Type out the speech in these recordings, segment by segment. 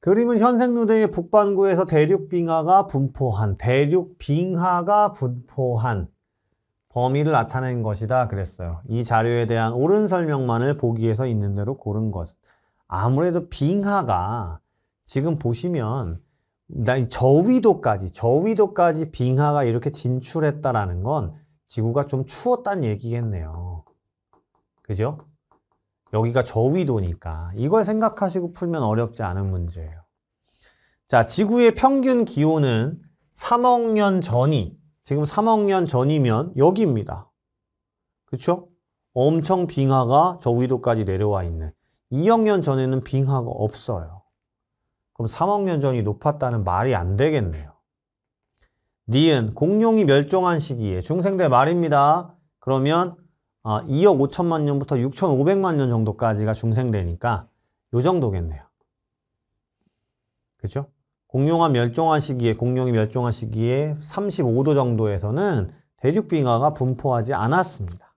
그림은 현생 누대의 북반구에서 대륙빙하가 분포한, 대륙빙하가 분포한 범위를 나타낸 것이다 그랬어요. 이 자료에 대한 옳은 설명만을 보기에서 있는 대로 고른 것. 아무래도 빙하가 지금 보시면 나 저위도까지 저위도까지 빙하가 이렇게 진출했다라는 건 지구가 좀 추웠다는 얘기겠네요. 그죠? 여기가 저위도니까 이걸 생각하시고 풀면 어렵지 않은 문제예요. 자, 지구의 평균 기온은 3억 년 전이 지금 3억 년 전이면 여기입니다. 그렇죠? 엄청 빙하가 저위도까지 내려와 있는 2억 년 전에는 빙하가 없어요. 그럼 3억 년 전이 높았다는 말이 안 되겠네요. 니은 공룡이 멸종한 시기에 중생대 말입니다. 그러면 2억 5천만 년부터 6,500만 년 정도까지가 중생대니까 요 정도겠네요. 그죠? 공룡화 멸종한 시기에 공룡이 멸종한 시기에 35도 정도에서는 대륙빙하가 분포하지 않았습니다.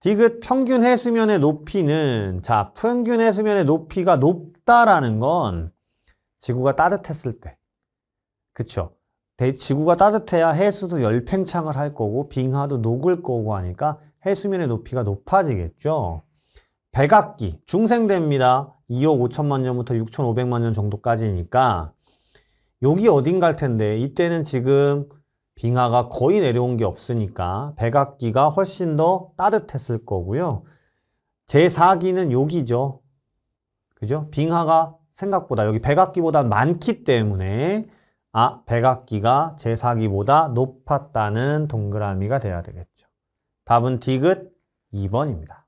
디귿 평균 해수면의 높이는 자 평균 해수면의 높이가 높다라는 건 지구가 따뜻했을 때 그쵸 지구가 따뜻해야 해수도 열팽창을 할 거고 빙하도 녹을 거고 하니까 해수면의 높이가 높아지겠죠 백악기 중생대입니다 2억 5천만 년부터 6,500만 년 정도까지니까 여기 어딘갈 텐데 이때는 지금 빙하가 거의 내려온 게 없으니까 백악기가 훨씬 더 따뜻했을 거고요. 제4기는 여기죠. 그죠? 빙하가 생각보다 여기 백악기보다 많기 때문에 아, 백악기가 제4기보다 높았다는 동그라미가 돼야 되겠죠. 답은 디귿 2번입니다.